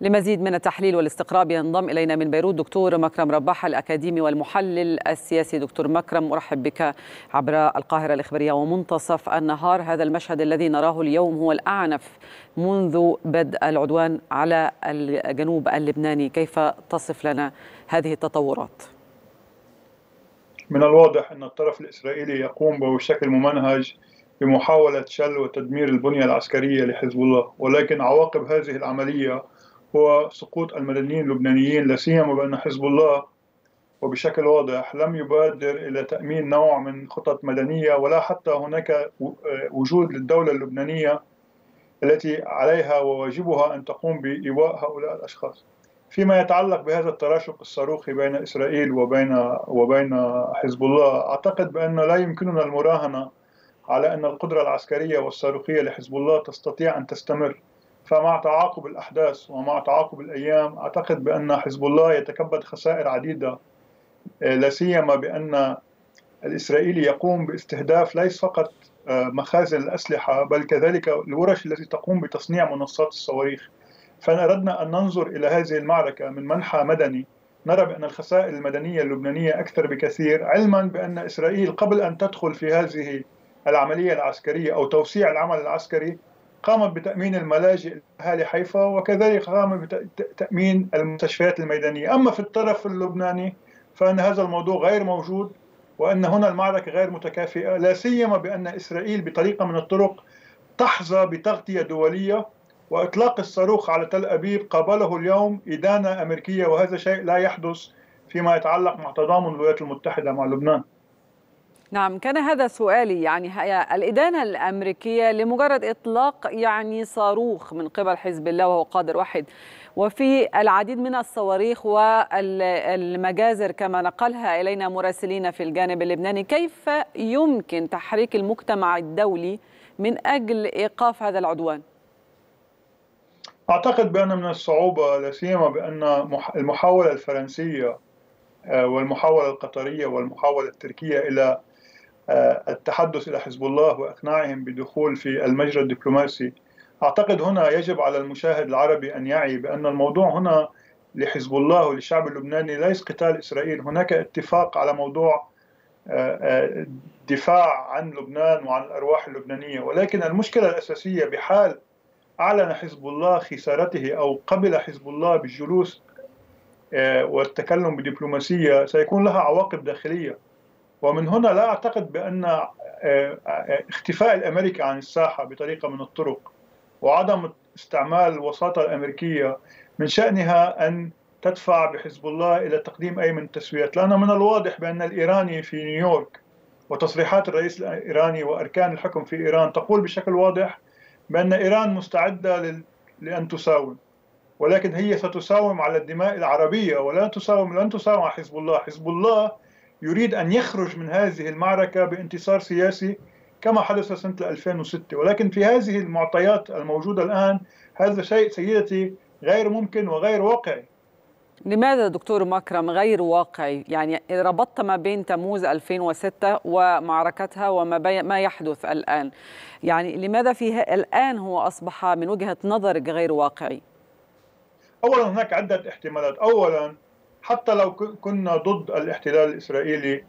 لمزيد من التحليل والاستقراء ينضم إلينا من بيروت دكتور مكرم رباح الأكاديمي والمحلل السياسي. دكتور مكرم أرحب بك عبر القاهرة الإخبارية ومنتصف النهار. هذا المشهد الذي نراه اليوم هو الأعنف منذ بدء العدوان على الجنوب اللبناني. كيف تصف لنا هذه التطورات؟ من الواضح أن الطرف الإسرائيلي يقوم بشكل ممنهج بمحاولة شل وتدمير البنية العسكرية لحزب الله ولكن عواقب هذه العملية هو سقوط المدنيين اللبنانيين لا سيما بأن حزب الله وبشكل واضح لم يبادر إلى تأمين نوع من خطط مدنية ولا حتى هناك وجود للدولة اللبنانية التي عليها وواجبها أن تقوم بإيواء هؤلاء الأشخاص. فيما يتعلق بهذا التراشق الصاروخي بين إسرائيل وبين وبين حزب الله أعتقد بأن لا يمكننا المراهنة على أن القدرة العسكرية والصاروخية لحزب الله تستطيع أن تستمر فمع تعاقب الأحداث ومع تعاقب الأيام أعتقد بأن حزب الله يتكبد خسائر عديدة لا سيما بأن الإسرائيلي يقوم باستهداف ليس فقط مخازن الأسلحة بل كذلك الورش التي تقوم بتصنيع منصات الصواريخ. فإن أردنا أن ننظر إلى هذه المعركة من منحى مدني نرى بأن الخسائر المدنية اللبنانية أكثر بكثير علما بأن إسرائيل قبل أن تدخل في هذه العملية العسكرية أو توسيع العمل العسكري قامت بتأمين الملاجئ لأهالي حيفا وكذلك قامت بتأمين المستشفيات الميدانية. أما في الطرف اللبناني فإن هذا الموضوع غير موجود وأن هنا المعركة غير متكافئة لا سيما بأن إسرائيل بطريقة من الطرق تحظى بتغطية دولية وإطلاق الصاروخ على تل أبيب قابله اليوم إدانة أمريكية وهذا شيء لا يحدث فيما يتعلق مع تضامن الولايات المتحدة مع لبنان. نعم كان هذا سؤالي يعني الإدانة الأمريكية لمجرد إطلاق يعني صاروخ من قبل حزب الله وهو قادر واحد وفي العديد من الصواريخ والمجازر كما نقلها إلينا مراسلين في الجانب اللبناني كيف يمكن تحريك المجتمع الدولي من أجل إيقاف هذا العدوان؟ أعتقد بأن من الصعوبة لا سيما بأن المحاولة الفرنسية والمحاولة القطرية والمحاولة التركية إلى التحدث إلى حزب الله وإقناعهم بدخول في المجرى الدبلوماسي. أعتقد هنا يجب على المشاهد العربي أن يعي بأن الموضوع هنا لحزب الله وللشعب اللبناني ليس قتال إسرائيل. هناك اتفاق على موضوع دفاع عن لبنان وعن الأرواح اللبنانية. ولكن المشكلة الأساسية بحال أعلن حزب الله خسارته أو قبل حزب الله بالجلوس والتكلم بدبلوماسية سيكون لها عواقب داخلية. ومن هنا لا أعتقد بأن اختفاء الأمريكي عن الساحة بطريقة من الطرق وعدم استعمال الوساطة الأمريكية من شأنها أن تدفع بحزب الله إلى تقديم أي من التسويات لأن من الواضح بأن الإيراني في نيويورك وتصريحات الرئيس الإيراني وأركان الحكم في إيران تقول بشكل واضح بأن إيران مستعدة لأن تساوم ولكن هي ستساوم على الدماء العربية ولا تساوم لن تساوم على حزب الله. حزب الله يريد أن يخرج من هذه المعركة بانتصار سياسي كما حدث سنة 2006 ولكن في هذه المعطيات الموجودة الآن هذا شيء سيدتي غير ممكن وغير واقعي. لماذا دكتور مكرم غير واقعي؟ يعني ربطت ما بين تموز 2006 ومعركتها وما ما يحدث الآن يعني لماذا في الآن هو أصبح من وجهة نظرك غير واقعي؟ اولا هناك عدة احتمالات. اولا حتى لو كنا ضد الاحتلال الإسرائيلي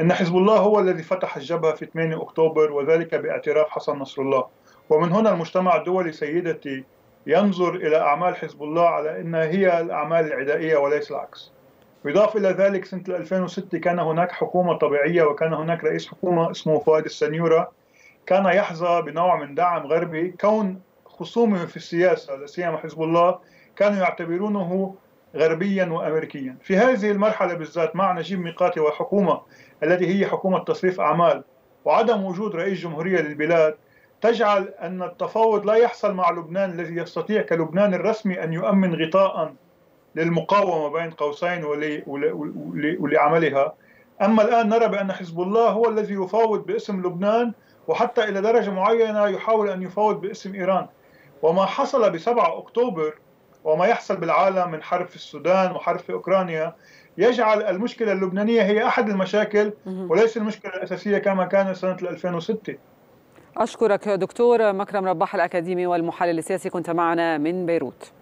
إن حزب الله هو الذي فتح الجبهة في 8 أكتوبر وذلك باعتراف حسن نصر الله. ومن هنا المجتمع الدولي سيدتي ينظر إلى أعمال حزب الله على انها هي الأعمال العدائية وليس العكس. يضاف إلى ذلك سنة 2006 كان هناك حكومة طبيعية وكان هناك رئيس حكومة اسمه فؤاد السنيورة. كان يحظى بنوع من دعم غربي كون خصومه في السياسة لا سيما حزب الله كانوا يعتبرونه غربيا وامريكيا. في هذه المرحلة بالذات مع نجيب ميقاتي والحكومة التي هي حكومة تصريف أعمال وعدم وجود رئيس جمهورية للبلاد تجعل أن التفاوض لا يحصل مع لبنان الذي يستطيع كلبنان الرسمي أن يؤمن غطاء للمقاومة بين قوسين ولعملها. أما الآن نرى بأن حزب الله هو الذي يفاوض باسم لبنان وحتى إلى درجة معينة يحاول أن يفاوض باسم إيران. وما حصل ب 7 أكتوبر وما يحصل بالعالم من حرب في السودان وحرب في أوكرانيا يجعل المشكلة اللبنانية هي أحد المشاكل وليس المشكلة الأساسية كما كان سنة 2006 أشكرك دكتور مكرم رباح الأكاديمي والمحلل السياسي كنت معنا من بيروت.